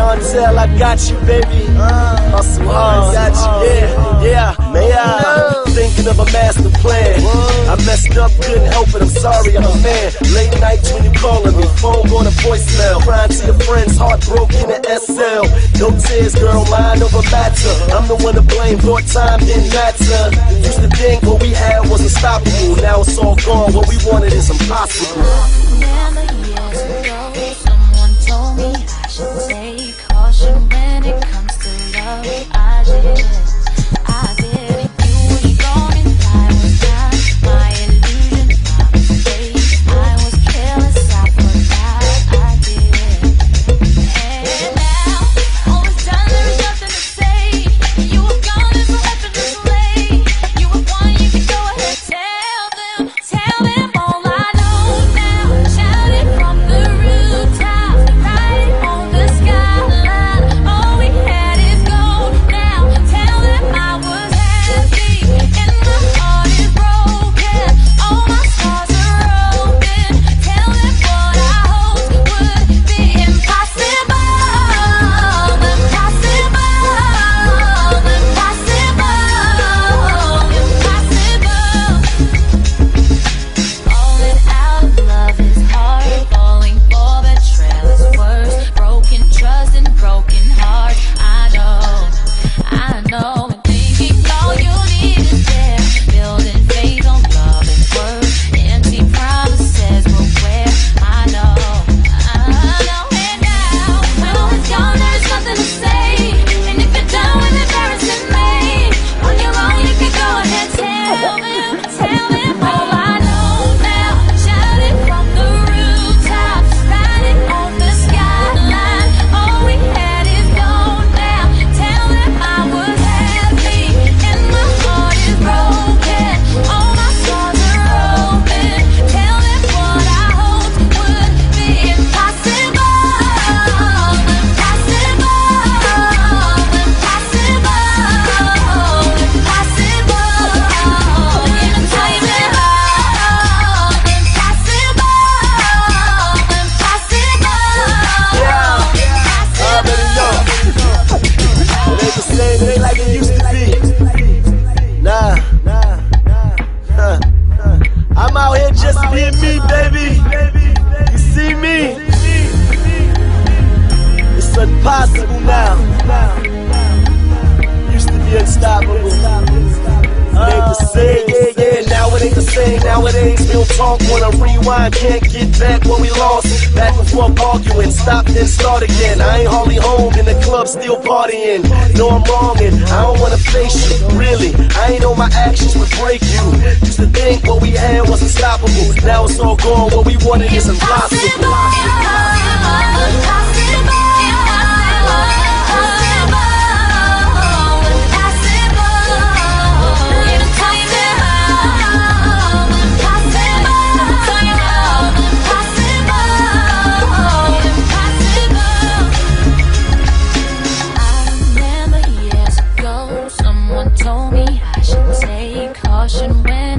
Shontelle, I got you, baby. Uh, Hustle hard, uh, got you, uh, yeah, yeah, yeah. Thinking of a master plan. I messed up, couldn't help it. I'm sorry, I'm a man. Late nights when you calling me, phone going to voicemail. Crying to your friends, heartbroken at SL. No tears, girl, mine over matter. I'm the one to blame, thought time didn't matter. Used to think what we had was unstoppable. Now it's all gone, what we wanted is impossible. Remember years ago, someone told me I should It ain't same, yeah, yeah. Now it ain't the same. Nowadays, we don't talk, wanna rewind, can't get back what we lost. Back and forth arguing, stop then start again. I ain't hardly home in the club, still partying. Know I'm wrong and I don't wanna face you. Really, I ain't know my actions would break you. Used to think what we had was unstoppable. Now it's all gone, what we wanted is impossible, impossible. caution when